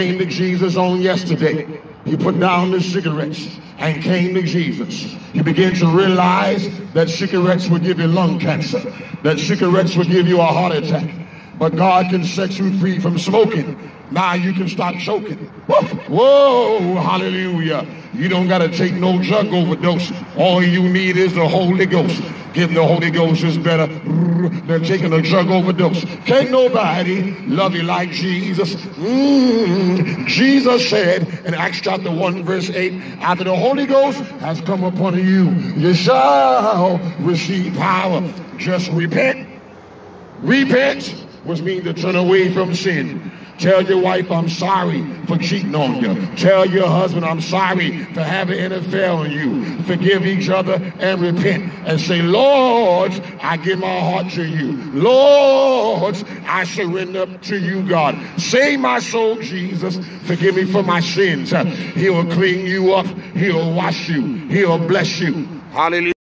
came to Jesus on yesterday. He put down the cigarettes and came to Jesus. He began to realize that cigarettes would give you lung cancer, that cigarettes would give you a heart attack. But God can set you free from smoking. Now you can stop choking. Whoa, hallelujah. You don't got to take no drug overdose. All you need is the Holy Ghost. Give the Holy Ghost is better than taking a drug overdose. Can't nobody love you like Jesus. Mm. Jesus said in Acts chapter 1, verse 8, after the Holy Ghost has come upon you, you shall receive power. Just repent. Repent, which means to turn away from sin. Tell your wife, I'm sorry for cheating on you. Tell your husband, I'm sorry for having an affair on you. Forgive each other and repent and say, Lord, I give my heart to you. Lord, I surrender to you, God. Save my soul, Jesus. Forgive me for my sins. He'll clean you up. He'll wash you. He'll bless you. Hallelujah.